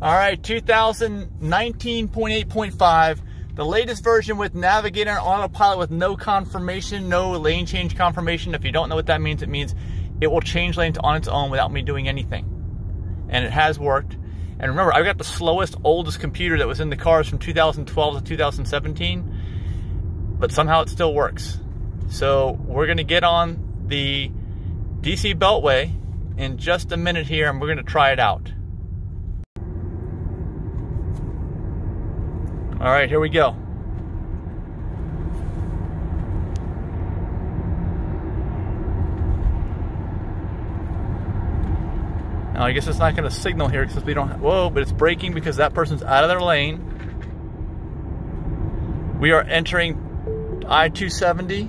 All right, 2019.8.5, the latest version with Navigator and Autopilot with no confirmation, no lane change confirmation. If you don't know what that means, it means it will change lanes on its own without me doing anything. And it has worked. And remember, I've got the slowest, oldest computer that was in the cars from 2012 to 2017, but somehow it still works. So we're gonna get on the DC Beltway in just a minute here and we're gonna try it out. All right, here we go. Now, I guess it's not going to signal here because we don't. Have, Whoa, but it's braking because that person's out of their lane. We are entering I 270,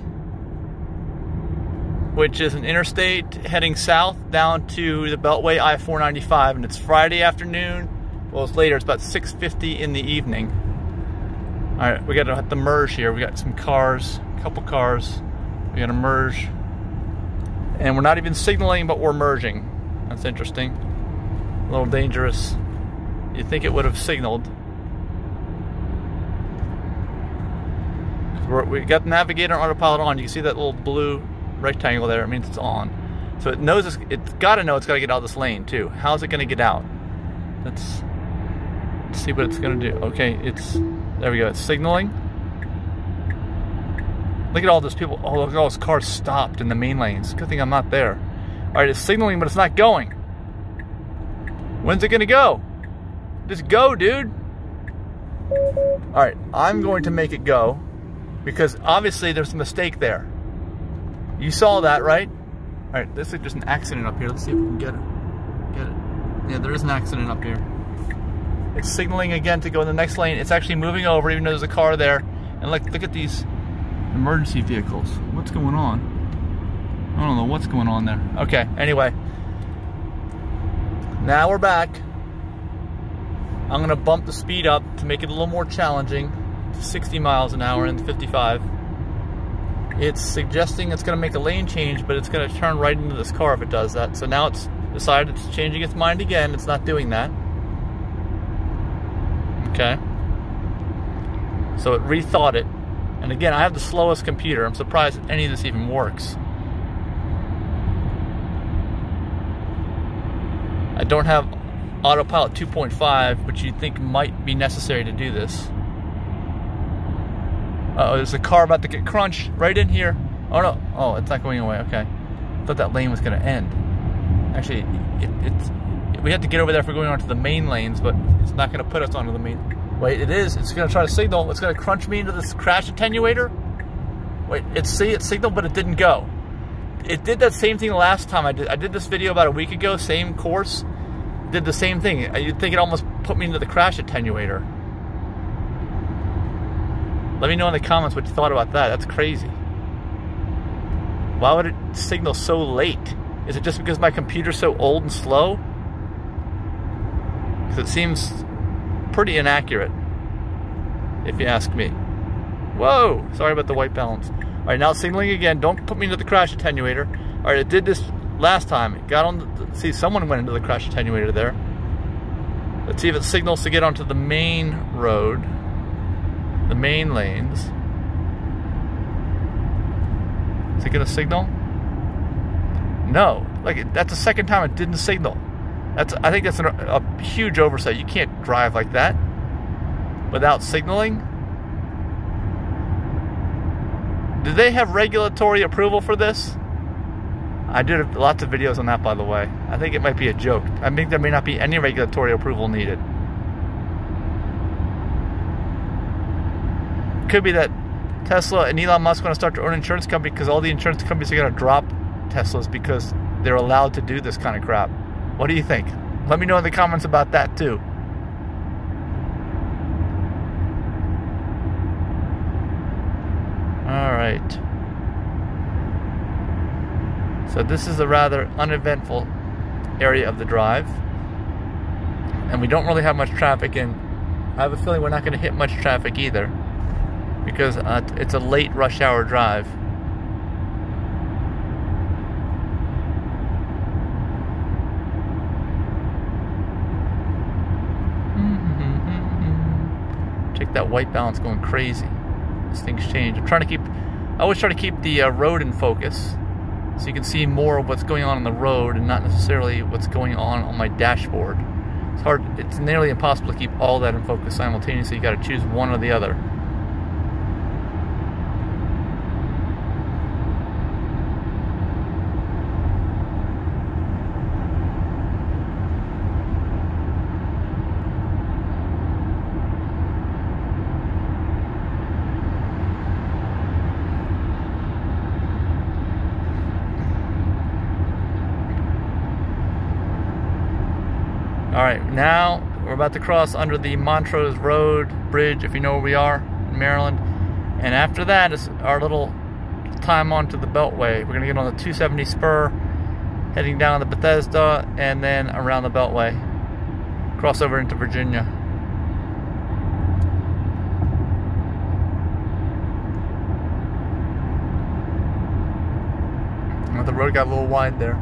which is an interstate heading south down to the Beltway I 495, and it's Friday afternoon. Well, it's later. It's about 6:50 in the evening. All right, we got to to merge here. We got some cars, a couple cars. We got to merge. And we're not even signaling, but we're merging. That's interesting. A little dangerous. You think it would have signaled. We're, we got the navigator autopilot on. You can see that little blue rectangle there. It means it's on. So it knows it's, it's got to know it's got to get out of this lane too. How's it going to get out? Let's, let's see what it's going to do. Okay, it's there we go. It's signaling. Look at all those people. Oh, look at all those cars stopped in the main lanes. Good thing I'm not there. All right, it's signaling, but it's not going. When's it gonna go? Just go, dude. All right, I'm going to make it go because obviously there's a mistake there. You saw that, right? All right, this is just an accident up here. Let's see if we can get it. Get it. Yeah, there is an accident up here. It's signaling again to go in the next lane. It's actually moving over even though there's a car there. And look, look at these emergency vehicles. What's going on? I don't know what's going on there. Okay, anyway. Now we're back. I'm gonna bump the speed up to make it a little more challenging to 60 miles an hour and 55. It's suggesting it's gonna make a lane change, but it's gonna turn right into this car if it does that. So now it's decided it's changing its mind again. It's not doing that. Okay. So it rethought it. And again, I have the slowest computer. I'm surprised any of this even works. I don't have autopilot 2.5, which you'd think might be necessary to do this. Uh oh, there's a car about to get crunched right in here. Oh no, oh, it's not going away, okay. Thought that lane was gonna end. Actually, it, it's we have to get over there we're going onto the main lanes, but it's not going to put us onto the main. Wait, it is. It's going to try to signal. It's going to crunch me into this crash attenuator. Wait, it see it signaled, but it didn't go. It did that same thing last time I did. I did this video about a week ago, same course. Did the same thing. You'd think it almost put me into the crash attenuator. Let me know in the comments what you thought about that. That's crazy. Why would it signal so late? Is it just because my computer's so old and slow? Because it seems pretty inaccurate, if you ask me. Whoa! Sorry about the white balance. All right, now signaling again. Don't put me into the crash attenuator. All right, it did this last time. It got on the, see, someone went into the crash attenuator there. Let's see if it signals to get onto the main road, the main lanes. Is it gonna signal? No, like that's the second time it didn't signal. That's I think that's an, a huge oversight. You can't drive like that without signaling. Do they have regulatory approval for this? I did lots of videos on that, by the way. I think it might be a joke. I think there may not be any regulatory approval needed. Could be that Tesla and Elon Musk want to start their own insurance company because all the insurance companies are going to drop Teslas because they're allowed to do this kind of crap. What do you think? Let me know in the comments about that too. All right. So this is a rather uneventful area of the drive. And we don't really have much traffic and I have a feeling we're not going to hit much traffic either because uh, it's a late rush hour drive. That white balance going crazy as things change. I'm trying to keep, I always try to keep the uh, road in focus so you can see more of what's going on on the road and not necessarily what's going on on my dashboard. It's hard, it's nearly impossible to keep all that in focus simultaneously. You got to choose one or the other. All right, now we're about to cross under the Montrose Road Bridge, if you know where we are in Maryland. And after that is our little time onto the Beltway. We're gonna get on the 270 spur, heading down the Bethesda, and then around the Beltway. Cross over into Virginia. the road got a little wide there.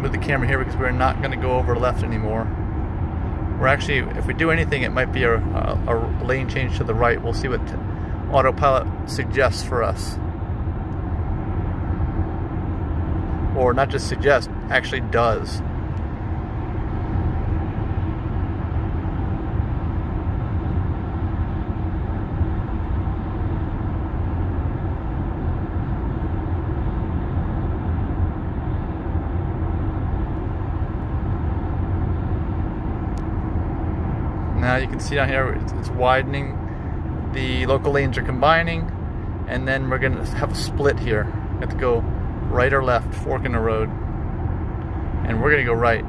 move the camera here because we're not going to go over left anymore. We're actually, if we do anything, it might be a, a, a lane change to the right. We'll see what autopilot suggests for us. Or not just suggests, actually does. Now you can see down here it's, it's widening. The local lanes are combining, and then we're to have a split here. We have to go right or left, fork in the road, and we're to go right.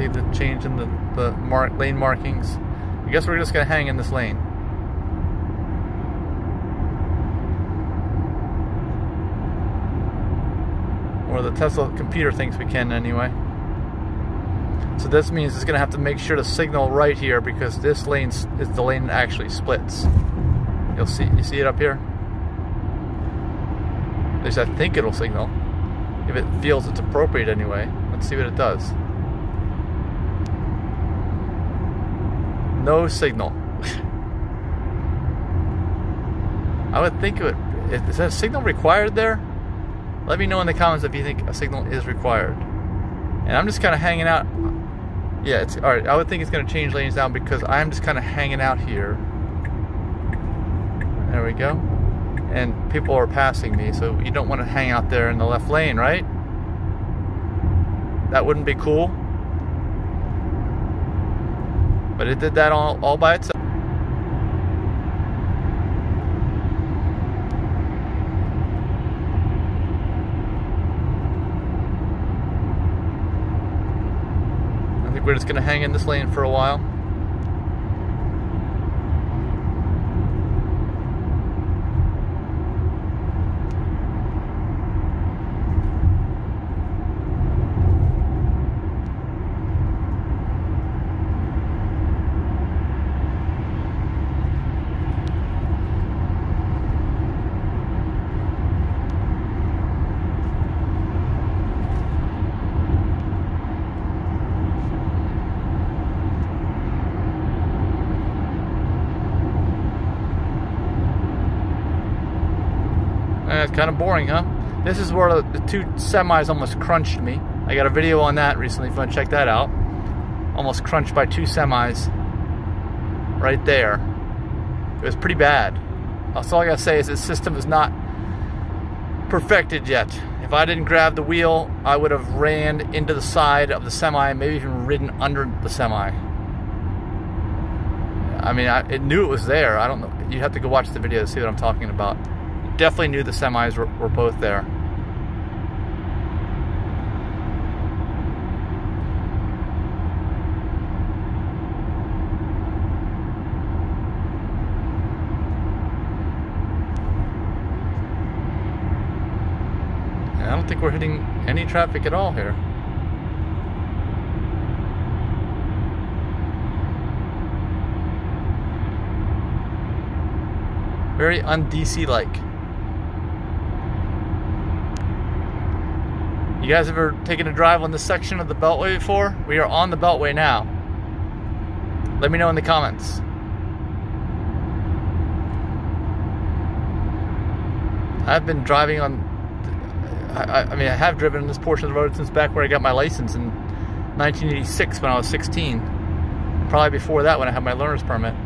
See the change in the, the mark, lane markings. I guess we're just going to hang in this lane. Or the Tesla computer thinks we can anyway. So this means it's going to have to make sure to signal right here because this lane is the lane that actually splits. You'll see, you see it up here? At least I think it'll signal. If it feels it's appropriate anyway. Let's see what it does. No signal. I would think it would. Is that a signal required there? Let me know in the comments if you think a signal is required. And I'm just kind of hanging out. Yeah, it's all right. I would think it's going to change lanes down because I'm just kind of hanging out here. There we go. And people are passing me, so you don't want to hang out there in the left lane, right? That wouldn't be cool. But it did that all, all by itself. I think we're just going to hang in this lane for a while. Kind of boring, huh? This is where the two semis almost crunched me. I got a video on that recently if you want to check that out. Almost crunched by two semis right there. It was pretty bad. That's all I gotta say is this system is not perfected yet. If I didn't grab the wheel, I would have ran into the side of the semi, maybe even ridden under the semi. I mean, I, it knew it was there. I don't know. You have to go watch the video to see what I'm talking about definitely knew the semis were, were both there. I don't think we're hitting any traffic at all here. Very un-DC like. You guys ever taken a drive on this section of the Beltway before? We are on the Beltway now. Let me know in the comments. I've been driving on, I, I, mean, I have driven this portion of the road since back where I got my license in 1986 when I was 16. Probably before that when I had my learner's permit.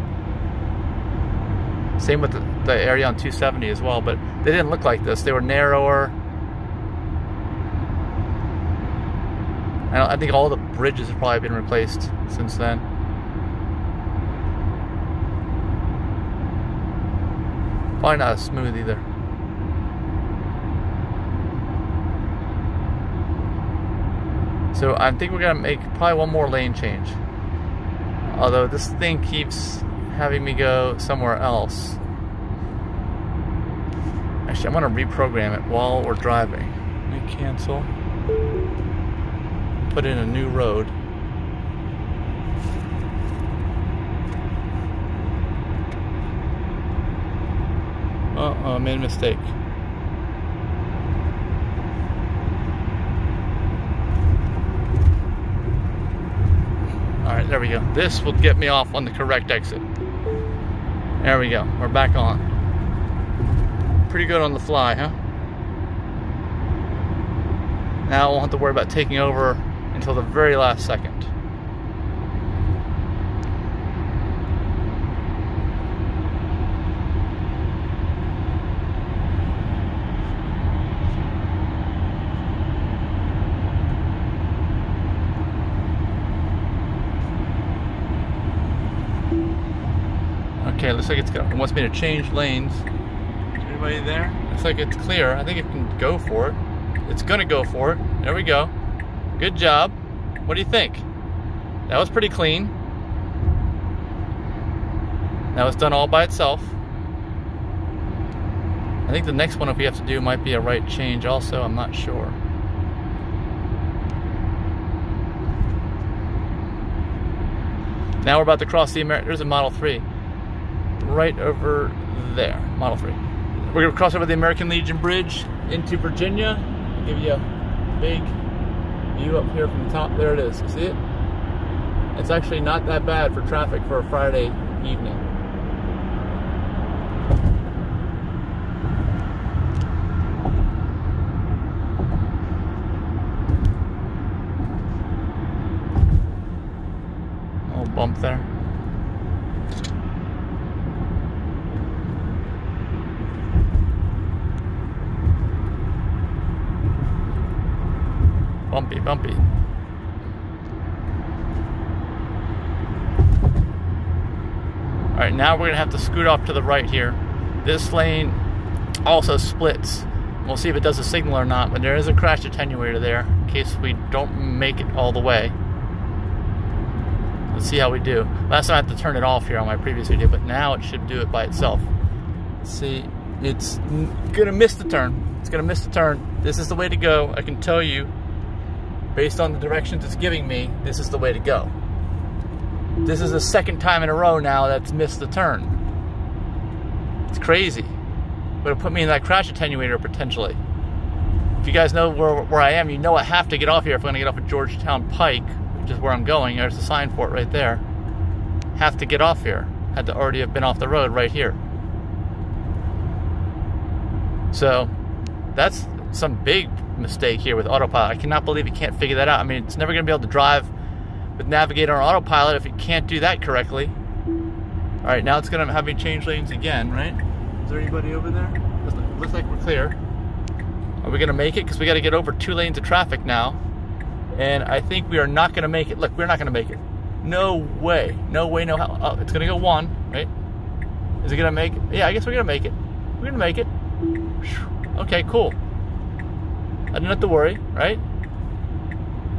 Same with the, the area on 270 as well, but they didn't look like this. They were narrower. I, I think all the bridges have probably been replaced since then. Probably not as smooth either. So I think we're gonna make probably one more lane change. Although this thing keeps having me go somewhere else. Actually, I'm gonna reprogram it while we're driving. Let me cancel. Put in a new road. Uh-oh, I made a mistake. Alright, there we go. This will get me off on the correct exit. There we go. We're back on. Pretty good on the fly, huh? Now I won't have to worry about taking over until the very last second. Okay, looks like it's going. It wants me to change lanes. Anybody there? Looks like it's clear. I think it can go for it. It's gonna go for it. There we go. Good job. What do you think? That was pretty clean. That was done all by itself. I think the next one, if we have to do, might be a right change also. I'm not sure. Now we're about to cross the American. There's a Model 3 right over there, Model 3. We're gonna cross over the American Legion Bridge into Virginia. Give you a big view up here from the top. There it is, see it? It's actually not that bad for traffic for a Friday evening. Bump there. Bumpy, bumpy. All right, now we're gonna have to scoot off to the right here. This lane also splits. We'll see if it does a signal or not, but there is a crash attenuator there in case we don't make it all the way. Let's see how we do. Last time I had to turn it off here on my previous video, but now it should do it by itself. See, it's gonna miss the turn. It's gonna miss the turn. This is the way to go. I can tell you based on the directions it's giving me, this is the way to go. This is the second time in a row now that's missed the turn. It's crazy. But it'll put me in that crash attenuator potentially. If you guys know where, where I am, you know I have to get off here if I'm gonna get off at Georgetown Pike, which is where I'm going. There's a sign for it right there. Have to get off here. Had to already have been off the road right here. So that's some big mistake here with autopilot. I cannot believe it can't figure that out. I mean, it's never going to be able to drive with Navigator on autopilot if it can't do that correctly. All right, now it's going to have me change lanes again, right? Is there anybody over there? Looks like we're clear. Are we going to make it? Because we got to get over two lanes of traffic now. And I think we are not going to make it. Look, we're not going to make it. No way. No way, no how. Oh, it's going to go one, right? Is it going to make it? Yeah, I guess we're going to make it. We're going to make it. Okay, cool. I didn't have to worry, right?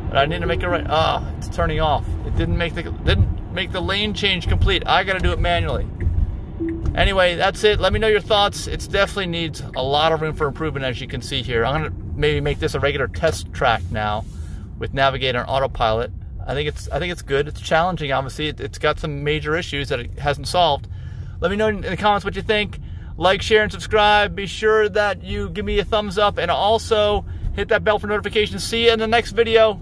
But I need to make it right. Ah, oh, it's turning off. It didn't make the didn't make the lane change complete. I got to do it manually. Anyway, that's it. Let me know your thoughts. It definitely needs a lot of room for improvement, as you can see here. I'm gonna maybe make this a regular test track now with Navigator and Autopilot. I think it's I think it's good. It's challenging, obviously. It, has got some major issues that it hasn't solved. Let me know in the comments what you think. Like, share, and subscribe. Be sure that you give me a thumbs up and also hit that bell for notifications. See you in the next video.